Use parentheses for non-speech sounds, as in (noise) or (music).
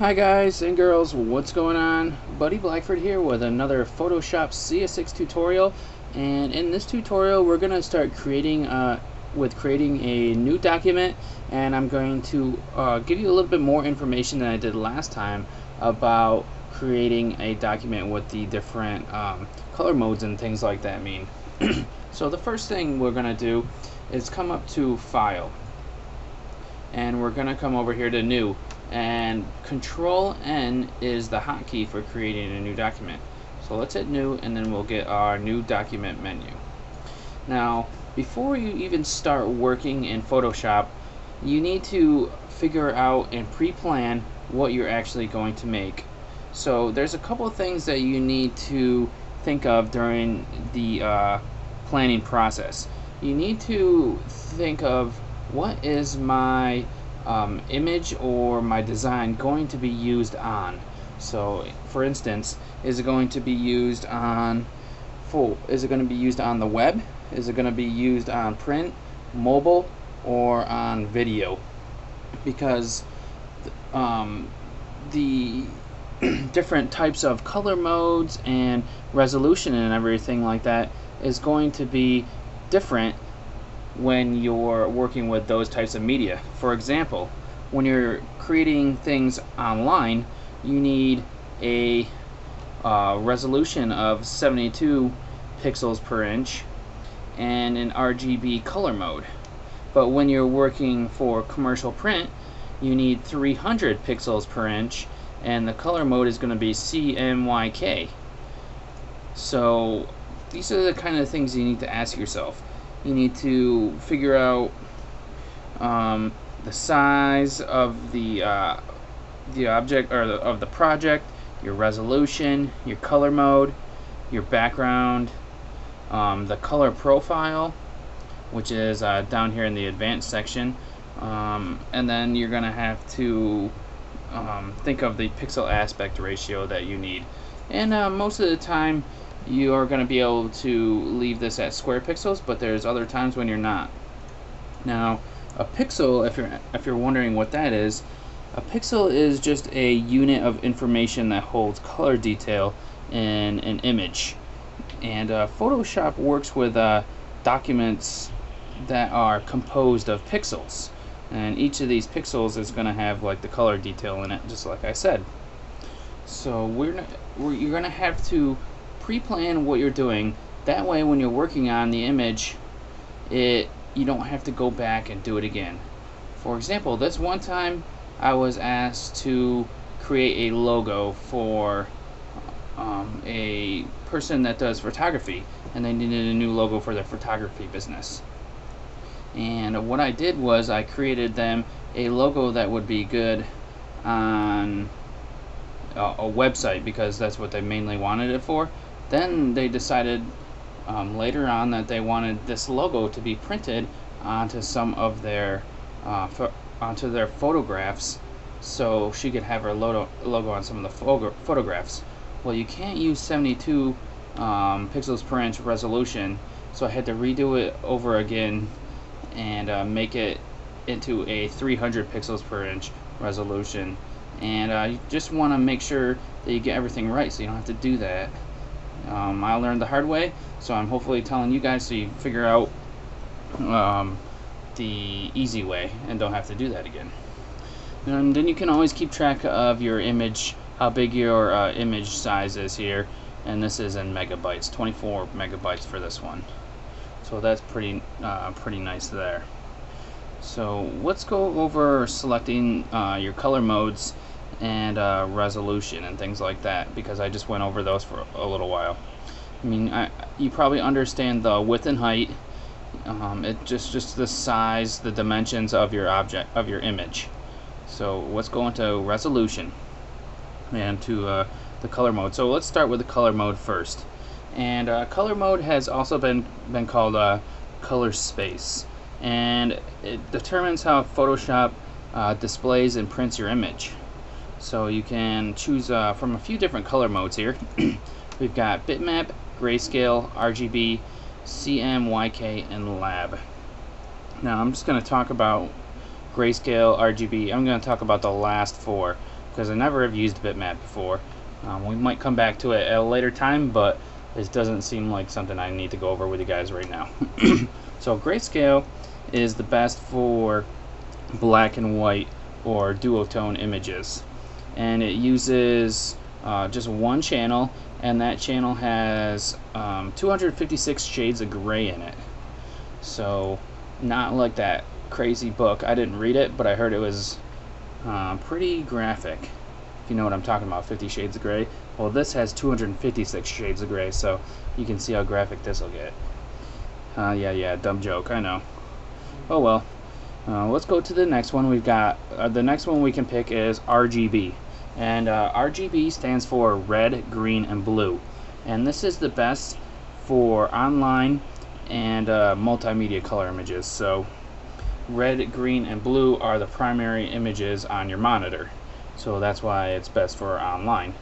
Hi guys and girls, what's going on? Buddy Blackford here with another Photoshop CS6 tutorial and in this tutorial we're going to start creating uh, with creating a new document and I'm going to uh, give you a little bit more information than I did last time about creating a document with the different um, color modes and things like that mean. (clears throat) so the first thing we're going to do is come up to File and we're going to come over here to New and Control N is the hotkey for creating a new document. So let's hit New and then we'll get our new document menu. Now before you even start working in Photoshop you need to figure out and pre-plan what you're actually going to make. So there's a couple of things that you need to think of during the uh, planning process. You need to think of what is my um, image or my design going to be used on. So for instance, is it going to be used on full? Is it going to be used on the web? Is it going to be used on print, mobile, or on video? Because um, the (clears throat) different types of color modes and resolution and everything like that is going to be different when you're working with those types of media. For example, when you're creating things online, you need a uh, resolution of 72 pixels per inch and an RGB color mode. But when you're working for commercial print, you need 300 pixels per inch and the color mode is going to be CMYK. So these are the kind of things you need to ask yourself you need to figure out um, the size of the uh, the object or the, of the project, your resolution, your color mode, your background, um, the color profile, which is uh, down here in the advanced section, um, and then you're going to have to um, think of the pixel aspect ratio that you need. And uh, most of the time, you are going to be able to leave this at square pixels, but there's other times when you're not. Now, a pixel, if you're if you're wondering what that is, a pixel is just a unit of information that holds color detail in an image. And uh, Photoshop works with uh, documents that are composed of pixels. And each of these pixels is going to have like the color detail in it, just like I said. So we're, we're you're going to have to pre-plan what you're doing. That way when you're working on the image, it you don't have to go back and do it again. For example, this one time I was asked to create a logo for um, a person that does photography and they needed a new logo for their photography business. And what I did was I created them a logo that would be good on a, a website because that's what they mainly wanted it for. Then they decided um, later on that they wanted this logo to be printed onto some of their uh, onto their photographs so she could have her logo, logo on some of the photographs. Well, you can't use 72 um, pixels per inch resolution, so I had to redo it over again and uh, make it into a 300 pixels per inch resolution. And uh, you just want to make sure that you get everything right so you don't have to do that. Um, I learned the hard way, so I'm hopefully telling you guys so you figure out um, the easy way and don't have to do that again. And then you can always keep track of your image, how big your uh, image size is here, and this is in megabytes, 24 megabytes for this one. So that's pretty, uh, pretty nice there. So let's go over selecting uh, your color modes and uh, resolution and things like that because I just went over those for a little while. I mean, I, you probably understand the width and height. Um, it just just the size, the dimensions of your object of your image. So let's go into resolution and to uh, the color mode. So let's start with the color mode first. And uh, color mode has also been been called uh, color space, and it determines how Photoshop uh, displays and prints your image. So you can choose uh, from a few different color modes here. (clears throat) We've got bitmap, grayscale, RGB, CMYK, and lab. Now I'm just going to talk about grayscale, RGB. I'm going to talk about the last four. because I never have used bitmap before. Um, we might come back to it at a later time, but this doesn't seem like something I need to go over with you guys right now. (clears throat) so grayscale is the best for black and white or duotone images and it uses uh, just one channel and that channel has um, 256 shades of gray in it. So not like that crazy book. I didn't read it but I heard it was uh, pretty graphic if you know what I'm talking about 50 shades of gray. Well this has 256 shades of gray so you can see how graphic this will get. Uh, yeah yeah dumb joke I know. Oh well uh, let's go to the next one. We've got uh, the next one we can pick is RGB, and uh, RGB stands for red, green, and blue, and this is the best for online and uh, multimedia color images. So, red, green, and blue are the primary images on your monitor, so that's why it's best for online.